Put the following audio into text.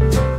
Bye.